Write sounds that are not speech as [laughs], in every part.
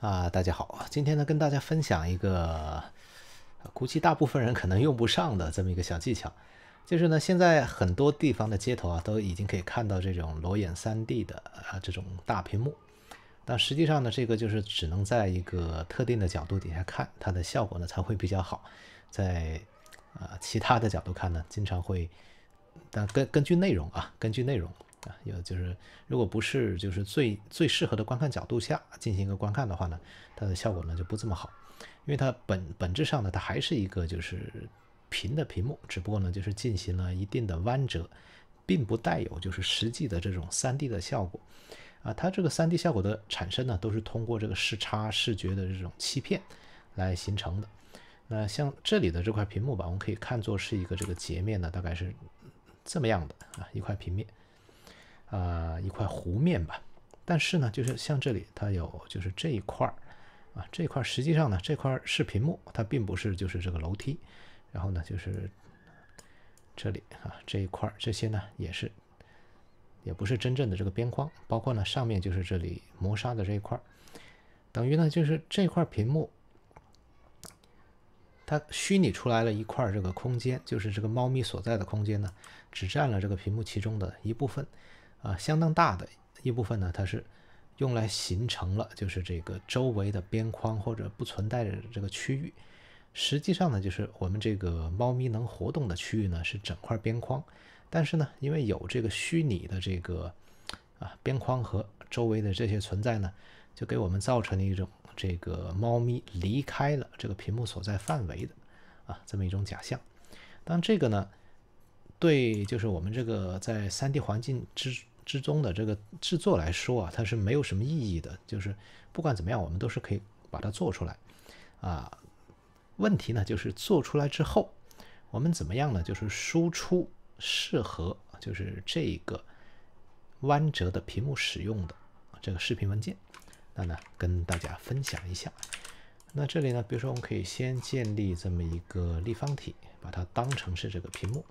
啊，大家好，今天呢跟大家分享一个估计大部分人可能用不上的这么一个小技巧，就是呢现在很多地方的街头啊都已经可以看到这种裸眼 3D 的啊这种大屏幕，但实际上呢这个就是只能在一个特定的角度底下看，它的效果呢才会比较好，在啊其他的角度看呢经常会，但根根据内容啊根据内容。啊，有就是，如果不是就是最最适合的观看角度下进行一个观看的话呢，它的效果呢就不这么好，因为它本本质上呢，它还是一个就是平的屏幕，只不过呢就是进行了一定的弯折，并不带有就是实际的这种 3D 的效果。啊，它这个 3D 效果的产生呢，都是通过这个视差视觉的这种欺骗来形成的。那像这里的这块屏幕吧，我们可以看作是一个这个截面呢，大概是这么样的啊，一块平面。啊，一块弧面吧，但是呢，就是像这里，它有就是这一块啊，这块实际上呢，这块是屏幕，它并不是就是这个楼梯，然后呢，就是这里啊这一块这些呢也是，也不是真正的这个边框，包括呢上面就是这里磨砂的这一块等于呢就是这块屏幕，它虚拟出来了一块这个空间，就是这个猫咪所在的空间呢，只占了这个屏幕其中的一部分。啊，相当大的一部分呢，它是用来形成了就是这个周围的边框或者不存在的这个区域。实际上呢，就是我们这个猫咪能活动的区域呢是整块边框，但是呢，因为有这个虚拟的这个啊边框和周围的这些存在呢，就给我们造成了一种这个猫咪离开了这个屏幕所在范围的啊这么一种假象。当这个呢，对，就是我们这个在 3D 环境之之中的这个制作来说啊，它是没有什么意义的。就是不管怎么样，我们都是可以把它做出来啊。问题呢，就是做出来之后，我们怎么样呢？就是输出适合就是这个弯折的屏幕使用的这个视频文件。那呢，跟大家分享一下。那这里呢，比如说我们可以先建立这么一个立方体，把它当成是这个屏幕。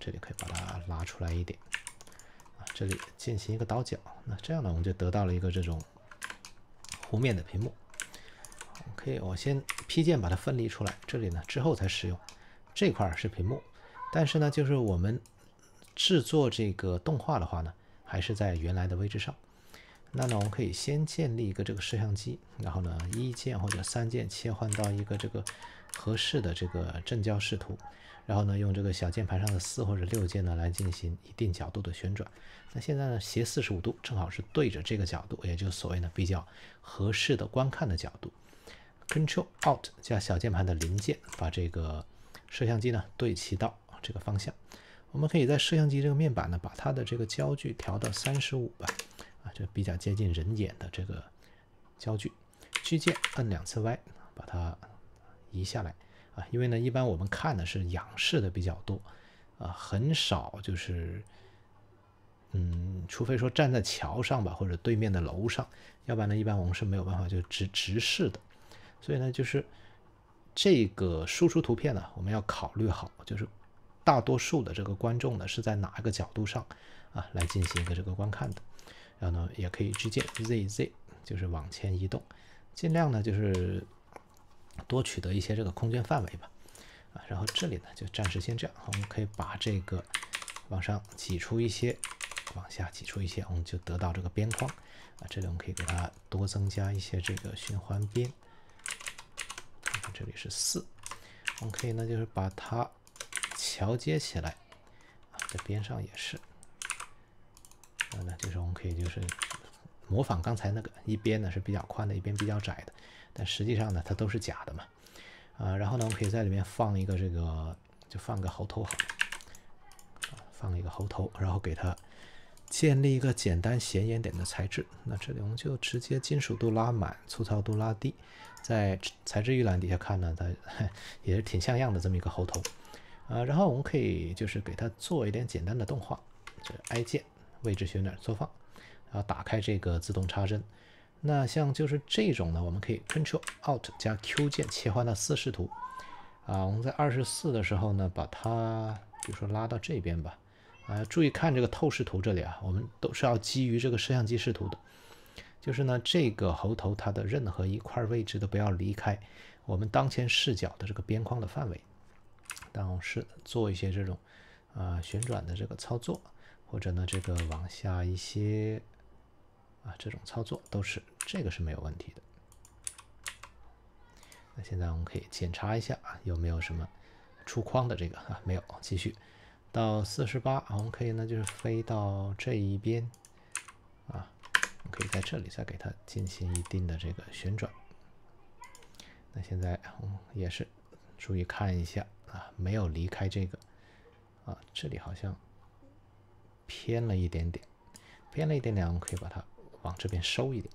这里可以把它拉出来一点。这里进行一个倒角，那这样呢，我们就得到了一个这种弧面的屏幕。可以，我先批件把它分离出来，这里呢之后才使用。这块是屏幕，但是呢，就是我们制作这个动画的话呢，还是在原来的位置上。那呢，我们可以先建立一个这个摄像机，然后呢，一键或者三键切换到一个这个合适的这个正焦视图。然后呢，用这个小键盘上的四或者六键呢来进行一定角度的旋转。那现在呢，斜四十五度，正好是对着这个角度，也就所谓呢比较合适的观看的角度。Control Alt 加小键盘的零键，把这个摄像机呢对齐到这个方向。我们可以在摄像机这个面板呢，把它的这个焦距调到三十五吧，啊，就比较接近人眼的这个焦距。G 键摁两次 Y，把它移下来。啊，因为呢，一般我们看的是仰视的比较多，啊，很少就是，嗯，除非说站在桥上吧，或者对面的楼上，要不然呢，一般我们是没有办法就直直视的。所以呢，就是这个输出图片呢，我们要考虑好，就是大多数的这个观众呢是在哪一个角度上啊来进行一个这个观看的。然后呢，也可以直接 Z Z，就是往前移动，尽量呢就是。多取得一些这个空间范围吧，啊，然后这里呢就暂时先这样，我们可以把这个往上挤出一些，往下挤出一些，我们就得到这个边框，啊，这里我们可以给它多增加一些这个循环边，看看这里是四，我们可以呢就是把它桥接起来，啊，在边上也是，啊，那就是我们可以就是模仿刚才那个一边呢是比较宽的，一边比较窄的。但实际上呢，它都是假的嘛，啊，然后呢，我们可以在里面放一个这个，就放个猴头好，放一个猴头，然后给它建立一个简单显眼点的材质。那这里我们就直接金属度拉满，粗糙度拉低，在材质预览底下看呢，它 [laughs] 也是挺像样的这么一个猴头，啊，然后我们可以就是给它做一点简单的动画，这 I 键位置旋转缩放，然后打开这个自动插针。那像就是这种呢，我们可以 Control Alt 加 Q 键切换到四视图啊。我们在二十四的时候呢，把它比如说拉到这边吧。啊，注意看这个透视图这里啊，我们都是要基于这个摄像机视图的。就是呢这个猴头它的任何一块位置都不要离开我们当前视角的这个边框的范围。当是做一些这种啊旋转的这个操作，或者呢这个往下一些啊这种操作都是这个是没有问题的。那现在我们可以检查一下啊有没有什么出框的这个啊没有，继续到四十八，我们可以呢就是飞到这一边啊，我们可以在这里再给它进行一定的这个旋转。那现在我们也是注意看一下。啊，没有离开这个，啊，这里好像偏了一点点，偏了一点点，我们可以把它往这边收一点，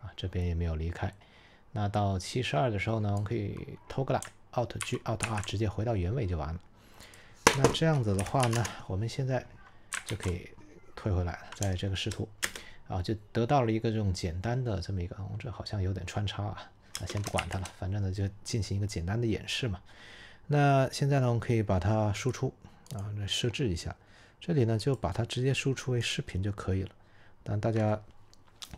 啊，这边也没有离开。那到七十二的时候呢，我们可以偷个懒，Alt G Alt R 直接回到原位就完了。那这样子的话呢，我们现在就可以退回来了，在这个视图啊，就得到了一个这种简单的这么一个，这好像有点穿插啊。那先不管它了，反正呢就进行一个简单的演示嘛。那现在呢，我们可以把它输出啊，那设置一下。这里呢就把它直接输出为视频就可以了。但大家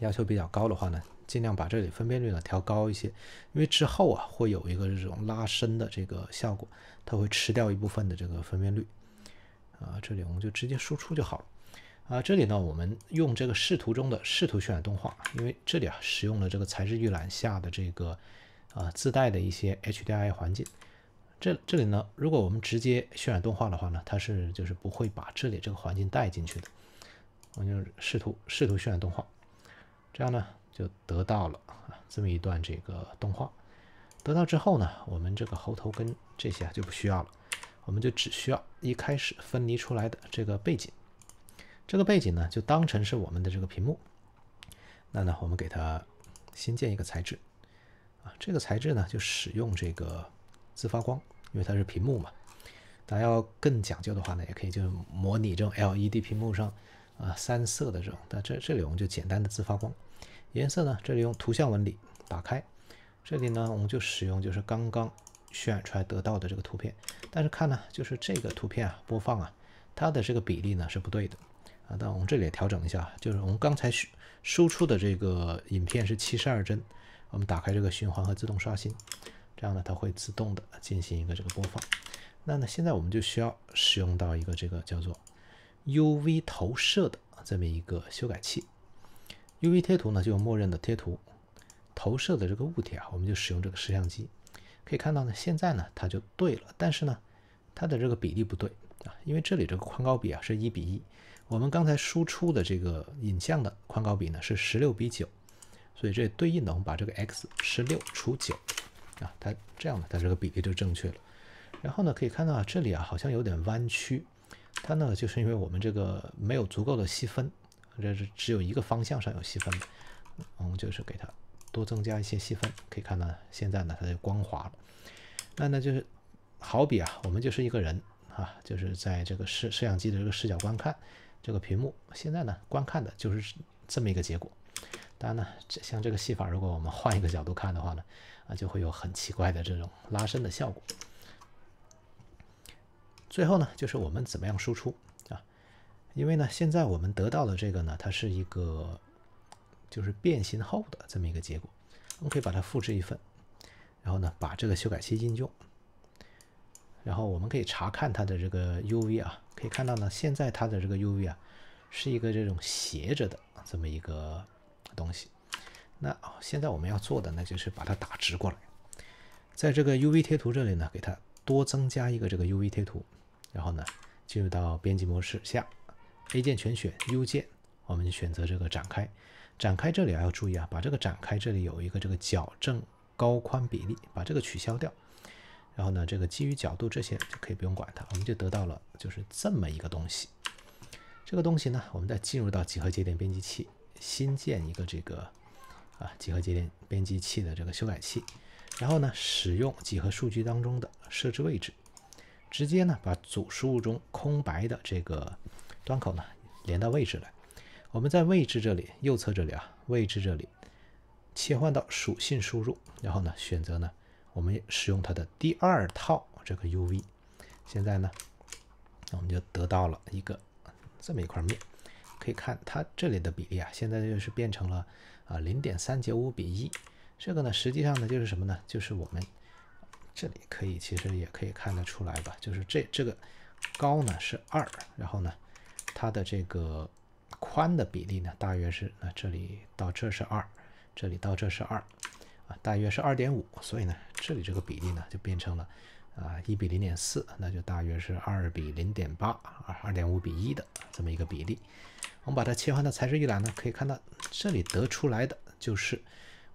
要求比较高的话呢，尽量把这里分辨率呢调高一些，因为之后啊会有一个这种拉伸的这个效果，它会吃掉一部分的这个分辨率。啊，这里我们就直接输出就好了。啊，这里呢，我们用这个视图中的视图渲染动画，因为这里啊使用了这个材质预览下的这个啊自带的一些 HDRI 环境。这这里呢，如果我们直接渲染动画的话呢，它是就是不会把这里这个环境带进去的。我就试图试图渲染动画，这样呢就得到了啊这么一段这个动画。得到之后呢，我们这个猴头跟这些啊就不需要了，我们就只需要一开始分离出来的这个背景。这个背景呢，就当成是我们的这个屏幕。那呢，我们给它新建一个材质啊，这个材质呢，就使用这个自发光，因为它是屏幕嘛。大家要更讲究的话呢，也可以就模拟这种 LED 屏幕上啊三色的这种。但这这里我们就简单的自发光，颜色呢，这里用图像纹理打开。这里呢，我们就使用就是刚刚渲染出来得到的这个图片。但是看呢，就是这个图片啊播放啊，它的这个比例呢是不对的。啊，但我们这里也调整一下，就是我们刚才输输出的这个影片是七十二帧，我们打开这个循环和自动刷新，这样呢，它会自动的进行一个这个播放。那呢，现在我们就需要使用到一个这个叫做 UV 投射的这么一个修改器。UV 贴图呢，就默认的贴图投射的这个物体啊，我们就使用这个摄像机。可以看到呢，现在呢，它就对了，但是呢，它的这个比例不对啊，因为这里这个宽高比啊是一比一。我们刚才输出的这个影像的宽高比呢是十六比九，所以这对应的我们把这个 x 十六除九啊，它这样呢，它这个比例就正确了。然后呢，可以看到，这里啊好像有点弯曲，它呢就是因为我们这个没有足够的细分，这是只有一个方向上有细分，我们就是给它多增加一些细分，可以看到现在呢它就光滑了。那那就是好比啊，我们就是一个人啊，就是在这个摄摄像机的这个视角观看。这个屏幕现在呢，观看的就是这么一个结果。当然呢，这像这个戏法，如果我们换一个角度看的话呢，啊，就会有很奇怪的这种拉伸的效果。最后呢，就是我们怎么样输出啊？因为呢，现在我们得到的这个呢，它是一个就是变形后的这么一个结果。我们可以把它复制一份，然后呢，把这个修改器应用。然后我们可以查看它的这个 UV 啊，可以看到呢，现在它的这个 UV 啊，是一个这种斜着的这么一个。那现在我们要做的呢，就是把它打直过来，在这个 UV 贴图这里呢，给它多增加一个这个 UV 贴图，然后呢，进入到编辑模式下，A 键全选 U 键，我们就选择这个展开。展开这里啊要注意啊，把这个展开这里有一个这个矫正高宽比例，把这个取消掉。然后呢，这个基于角度这些就可以不用管它，我们就得到了就是这么一个东西。这个东西呢，我们再进入到几何节点编辑器，新建一个这个啊几何节点编辑器的这个修改器，然后呢，使用几何数据当中的设置位置，直接呢把主输入中空白的这个端口呢连到位置来。我们在位置这里右侧这里啊，位置这里切换到属性输入，然后呢选择呢。我们使用它的第二套这个 UV，现在呢，我们就得到了一个这么一块面。可以看它这里的比例啊，现在就是变成了啊零点三九五比一。这个呢，实际上呢就是什么呢？就是我们这里可以其实也可以看得出来吧，就是这这个高呢是二，然后呢它的这个宽的比例呢大约是那这里到这是二，这里到这是二啊，大约是二点五，所以呢这里这个比例呢就变成了。啊，一比零点四，那就大约是二比零点八，二二点五比一的这么一个比例。我们把它切换到材质一览呢，可以看到这里得出来的就是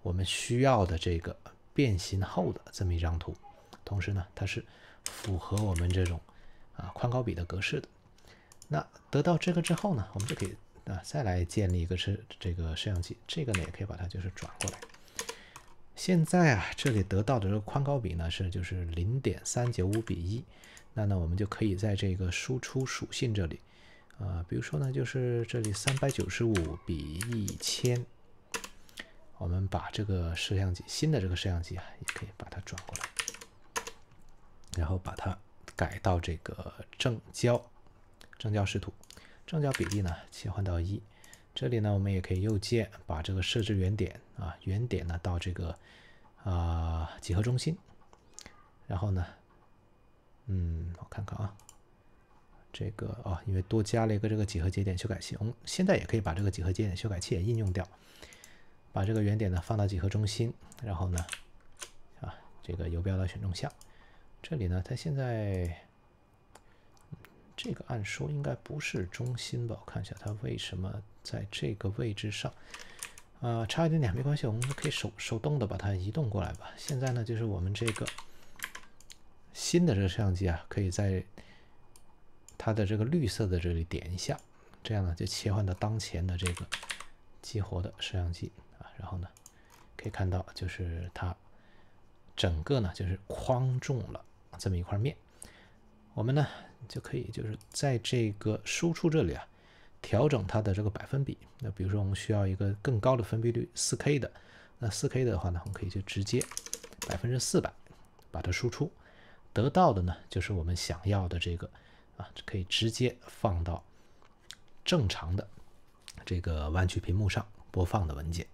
我们需要的这个变形后的这么一张图。同时呢，它是符合我们这种啊宽高比的格式的。那得到这个之后呢，我们就可以啊再来建立一个是这个摄像机，这个呢也可以把它就是转过来。现在啊，这里得到的这个宽高比呢是就是零点三九五比一，那呢我们就可以在这个输出属性这里，啊，比如说呢就是这里三百九十五比一千，我们把这个摄像机新的这个摄像机啊，也可以把它转过来，然后把它改到这个正焦正焦视图，正焦比例呢切换到一。这里呢，我们也可以右键把这个设置原点啊，原点呢到这个啊几何中心，然后呢，嗯，我看看啊，这个啊，因为多加了一个这个几何节点修改器，我们现在也可以把这个几何节点修改器也应用掉，把这个原点呢放到几何中心，然后呢，啊，这个游标到选中项，这里呢，它现在这个按说应该不是中心吧？我看一下它为什么。在这个位置上，啊，差一点点没关系，我们可以手手动的把它移动过来吧。现在呢，就是我们这个新的这个摄像机啊，可以在它的这个绿色的这里点一下，这样呢就切换到当前的这个激活的摄像机啊。然后呢，可以看到就是它整个呢就是框中了这么一块面。我们呢就可以就是在这个输出这里啊。调整它的这个百分比，那比如说我们需要一个更高的分辨率，4K 的，那 4K 的话呢，我们可以就直接百分之四百把它输出，得到的呢就是我们想要的这个啊，可以直接放到正常的这个弯曲屏幕上播放的文件。